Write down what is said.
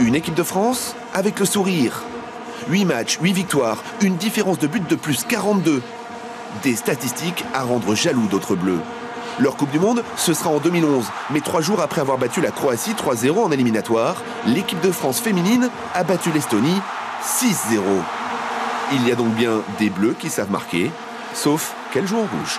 Une équipe de France avec le sourire. 8 matchs, 8 victoires, une différence de but de plus 42. Des statistiques à rendre jaloux d'autres bleus. Leur Coupe du Monde, ce sera en 2011, mais trois jours après avoir battu la Croatie 3-0 en éliminatoire, l'équipe de France féminine a battu l'Estonie 6-0. Il y a donc bien des bleus qui savent marquer, sauf qu'elles jouent en rouge.